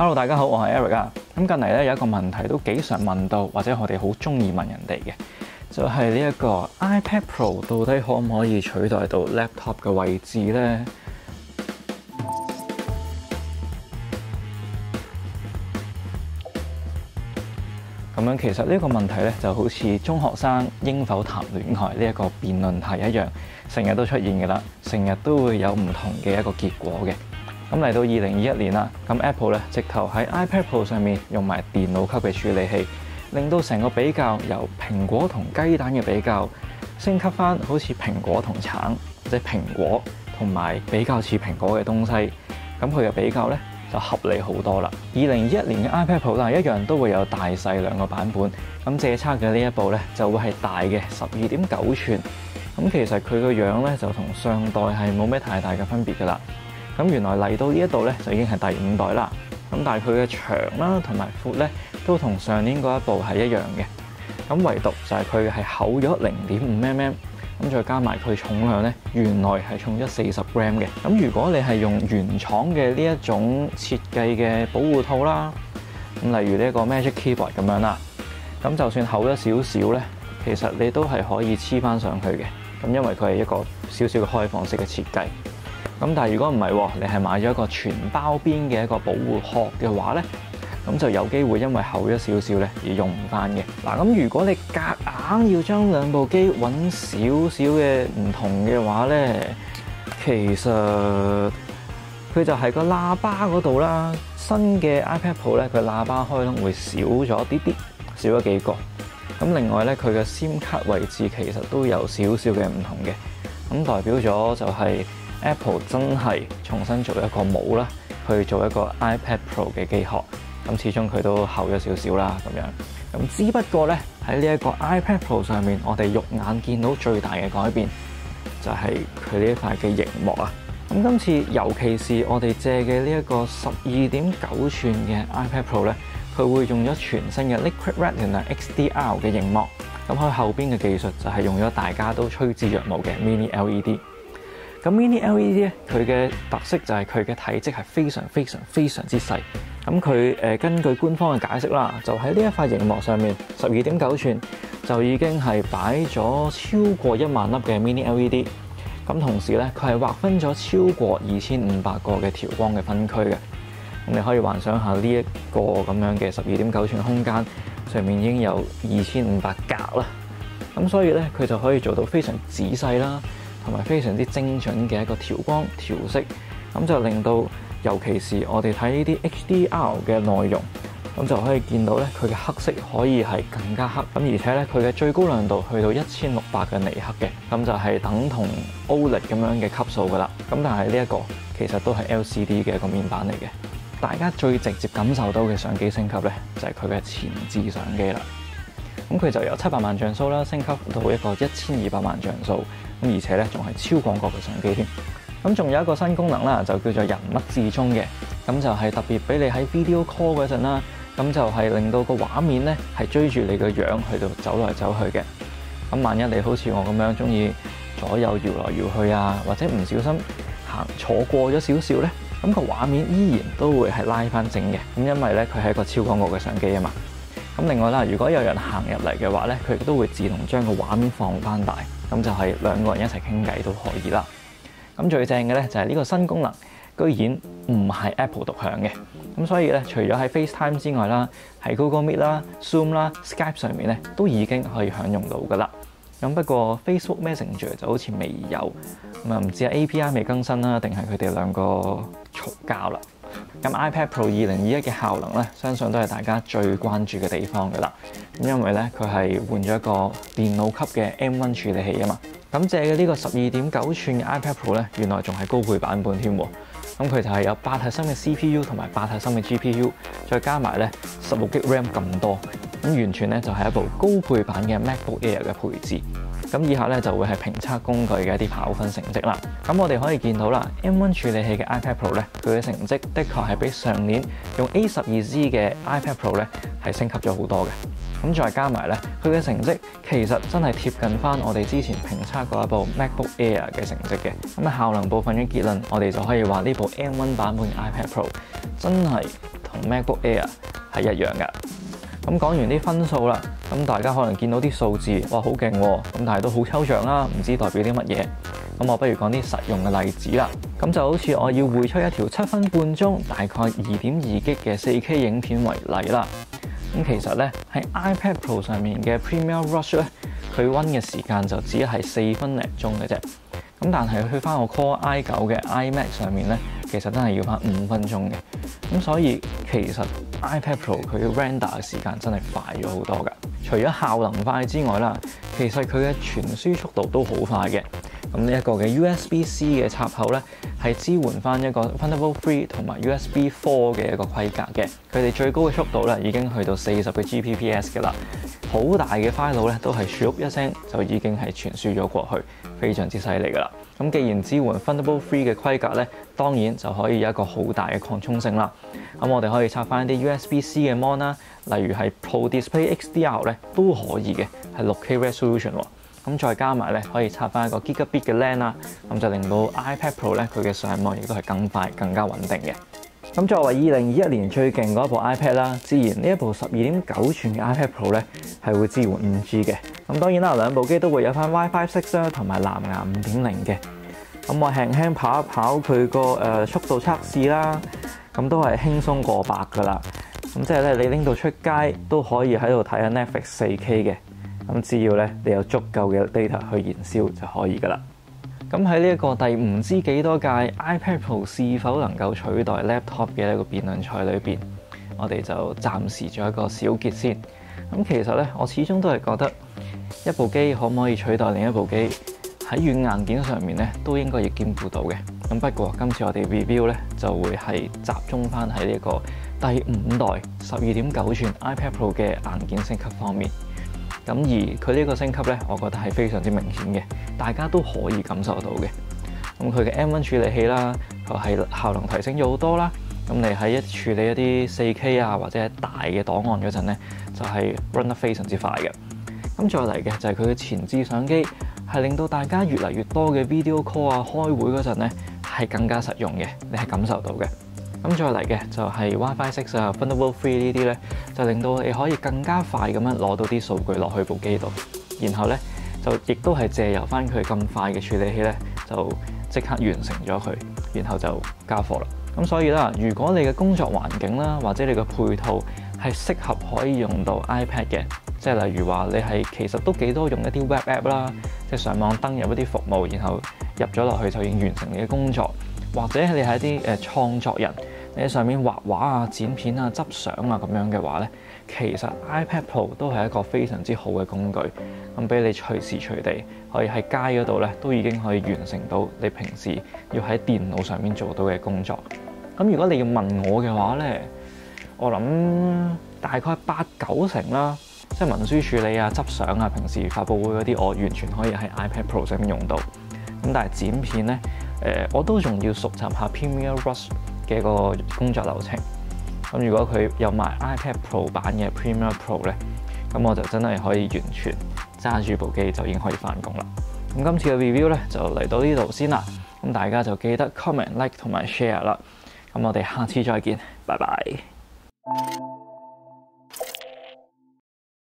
Hello，大家好，我係 Eric 啊。咁近嚟咧有一個問題都幾常問到，或者我哋好中意問人哋嘅，就係呢一個 iPad Pro 到底可唔可以取代到 laptop 嘅位置呢？咁樣其實呢個問題咧就好似中學生應否談戀愛呢一個辯論題一樣，成日都出現嘅啦，成日都會有唔同嘅一個結果嘅。咁嚟到二零二一年啦，咁 Apple 咧直頭喺 iPad Pro 上面用埋電腦級嘅處理器，令到成個比較由蘋果同雞蛋嘅比較升級翻，好似蘋果同橙，或者蘋果同埋比較似蘋果嘅東西。咁佢嘅比較咧，就合理好多啦！二零二一年嘅 iPad Pro 啦，一樣都會有大細兩個版本。咁借測嘅呢一部咧，就會係大嘅十二點九寸。咁其實佢個樣咧就同上代係冇咩太大嘅分別噶啦。咁原來嚟到呢一度咧，就已經係第五代啦。咁但係佢嘅長啦同埋闊咧，都同上年嗰一部係一樣嘅。咁唯獨就係佢係厚咗零點五 mm。咁再加埋佢重量咧，原來係重咗四十 gram 嘅。咁如果你係用原廠嘅呢一種設計嘅保護套啦，咁例如呢一個 Magic Keyboard 咁樣啦，咁就算厚咗少少咧，其實你都係可以黐翻上去嘅。咁因為佢係一個少少嘅開放式嘅設計。咁但係如果唔係，你係買咗一個全包邊嘅一個保護殼嘅話咧。咁就有機會因為厚咗少少咧而用唔翻嘅。嗱，咁如果你夾硬要將兩部機揾少少嘅唔同嘅話咧，其實佢就係個喇叭嗰度啦。新嘅 iPad Pro 咧，佢喇叭開通會少咗啲啲，少咗幾個。咁另外咧，佢嘅 SIM 卡位置其實都有少少嘅唔同嘅。咁代表咗就係 Apple 真係重新做一個模啦，去做一個 iPad Pro 嘅機殼。咁始終佢都厚咗少少啦，咁樣。咁只不過咧，喺呢一個 iPad Pro 上面，我哋肉眼見到最大嘅改變就係佢呢一塊嘅熒幕啊。咁今次尤其是我哋借嘅呢一個十二點九寸嘅 iPad Pro 咧，佢會用咗全新嘅 Liquid Retina XDR 嘅熒幕。咁佢後邊嘅技術就係用咗大家都趨之若鶩嘅 Mini LED。咁 Mini LED 咧，佢嘅特色就係佢嘅體積係非常非常非常之細。咁佢誒根據官方嘅解釋啦，就喺呢一塊熒幕上面，十二點九寸就已經係擺咗超過一萬粒嘅 Mini LED。咁同時咧，佢係劃分咗超過二千五百個嘅調光嘅分區嘅。咁你可以幻想下呢一個咁樣嘅十二點九寸空間上面已經有二千五百格啦。咁所以咧，佢就可以做到非常仔細啦。同埋非常之精準嘅一個調光調色，咁就令到尤其是我哋睇呢啲 HDR 嘅內容，咁就可以見到咧，佢嘅黑色可以係更加黑，咁而且咧佢嘅最高亮度去到一千六百嘅尼克嘅，咁就係等同 OLED 咁樣嘅級數噶啦。咁但係呢一個其實都係 LCD 嘅一個面板嚟嘅。大家最直接感受到嘅相機升級咧，就係佢嘅前置相機啦。咁佢就由七百萬像素啦，升級到一個一千二百萬像素。咁而且咧，仲係超廣角嘅相機添。咁仲有一個新功能啦，就叫做人物至中嘅。咁就係特別俾你喺 video call 嗰陣啦。咁就係令到個畫面咧係追住你個樣去到走來走去嘅。咁萬一你好似我咁樣中意左右搖來搖去啊，或者唔小心行坐過咗少少咧，咁個畫面依然都會係拉翻正嘅。咁因為咧佢係一個超廣角嘅相機啊嘛。咁另外啦，如果有人行入嚟嘅話咧，佢亦都會自動將個畫面放翻大。咁就係兩個人一齊傾偈都可以啦。咁最正嘅咧就係呢個新功能，居然唔係 Apple 獨享嘅。咁所以咧，除咗喺 FaceTime 之外啦，喺 Google Meet 啦、Zoom 啦、Skype 上面咧，都已經可以享用到噶啦。咁不過 Facebook Messenger 就好似未有，咁啊唔知 API 未更新啦，定係佢哋兩個嘈交啦。咁 iPad Pro 二零二一嘅效能咧，相信都係大家最關注嘅地方噶啦。咁因為咧，佢係換咗一個電腦級嘅 M1 處理器啊嘛。咁借嘅呢個十二點九寸嘅 iPad Pro 咧，原來仲係高配版本添。咁佢就係有八核心嘅 CPU 同埋八核心嘅 GPU，再加埋咧十六 G RAM 咁多，咁完全咧就係一部高配版嘅 MacBook Air 嘅配置。咁以下咧就會係評測工具嘅一啲跑分成績啦。咁我哋可以見到啦，M1 處理器嘅 iPad Pro 咧，佢嘅成績的確係比上年用 A 十二 Z 嘅 iPad Pro 咧係升級咗好多嘅。咁再加埋咧，佢嘅成績其實真係貼近翻我哋之前評測過一部 MacBook Air 嘅成績嘅。咁啊效能部分嘅結論，我哋就可以話呢部 M1 版本嘅 iPad Pro 真係同 MacBook Air 係一樣㗎。咁講完啲分數啦，咁大家可能見到啲數字，哇好勁喎！咁但係都好抽象啦，唔知代表啲乜嘢。咁我不如講啲實用嘅例子啦。咁就好似我要匯出一條七分半鐘、大概二點二 G 嘅四 K 影片為例啦。咁其實咧喺 iPad Pro 上面嘅 Premiere Rush 咧，佢温嘅時間就只係四分零鐘嘅啫。咁但係去翻我 Core i 九嘅 iMac 上面咧，其實真係要翻五分鐘嘅。咁所以其實 iPad Pro 佢 render 嘅時間真係快咗好多㗎。除咗效能快之外啦，其實佢嘅傳輸速度都好快嘅。咁呢一個嘅 USB-C 嘅插口咧，係支援翻一個 Thunderbolt 3同埋 USB 4嘅一個規格嘅。佢哋最高嘅速度咧已經去到四十個 Gbps 嘅啦。好大嘅 file 咧都係咻一聲就已經係傳輸咗過去，非常之犀利噶啦。咁既然支援 Thunderbolt 3嘅規格咧，當然就可以有一個好大嘅擴充性啦。咁我哋可以插翻啲 USB-C 嘅 mon 啦，例如係 Pro Display XDR 咧都可以嘅，係六 K resolution 喎。咁再加埋咧，可以插翻一個 Gigabit 嘅 LAN 啦，咁就令到 iPad Pro 咧佢嘅上網亦都係更快、更加穩定嘅。咁作為二零二一年最勁嗰一部 iPad 啦，自然呢一部十二點九寸嘅 iPad Pro 咧係會支援五 G 嘅。咁當然啦，兩部機都會有翻 WiFi Six 啦，同埋藍牙五點零嘅。咁我輕輕跑一跑佢個誒速度測試啦，咁都係輕鬆過百噶啦。咁即係咧，你拎到出街都可以喺度睇下 Netflix 四 K 嘅。咁只要咧你有足夠嘅 data 去燃燒就可以噶啦。咁喺呢一個第唔知幾多屆 iPad Pro 是否能夠取代 laptop 嘅一個辯論賽裏邊，我哋就暫時做一個小結先。咁其實咧，我始終都係覺得一部機可唔可以取代另一部機喺軟硬件上面咧，都應該要兼顧到嘅。咁不過今次我哋 review 咧就會係集中翻喺呢一個第五代十二點九寸 iPad Pro 嘅硬件升級方面。咁而佢呢個升級咧，我覺得係非常之明顯嘅，大家都可以感受到嘅。咁佢嘅 M1 處理器啦，佢係效能提升咗好多啦。咁你喺一處理一啲 4K 啊或者大嘅檔案嗰陣咧，就係 run 得非常之快嘅。咁再嚟嘅就係佢嘅前置相機，係令到大家越嚟越多嘅 video call 啊、開會嗰陣咧係更加實用嘅，你係感受到嘅。咁再嚟嘅就係 WiFi Six 啊、Thunderbolt 3呢啲咧，就令到你可以更加快咁樣攞到啲數據落去部機度，然後咧就亦都係借由翻佢咁快嘅處理器咧，就即刻完成咗佢，然後就交貨啦。咁所以啦，如果你嘅工作環境啦，或者你嘅配套係適合可以用到 iPad 嘅，即係例如話你係其實都幾多用一啲 Web App 啦，即係上網登入一啲服務，然後入咗落去就已經完成你嘅工作。或者你係一啲誒創作人，你喺上面畫畫啊、剪片啊、執相啊咁樣嘅話咧，其實 iPad Pro 都係一個非常之好嘅工具，咁俾你隨時隨地可以喺街嗰度咧，都已經可以完成到你平時要喺電腦上面做到嘅工作。咁如果你要問我嘅話咧，我諗大概八九成啦，即係文書處理啊、執相啊、平時發佈會嗰啲，我完全可以喺 iPad Pro 上面用到。咁但係剪片咧。誒、我都仲要熟習下 Premiere Rush 嘅個工作流程。咁如果佢有埋 iPad Pro 版嘅 Premiere Pro 咧，咁我就真係可以完全揸住部機就已經可以翻工啦。咁今次嘅 review 咧就嚟到呢度先啦。咁大家就記得 comment、like 同埋 share 啦。咁我哋下次再見，拜拜。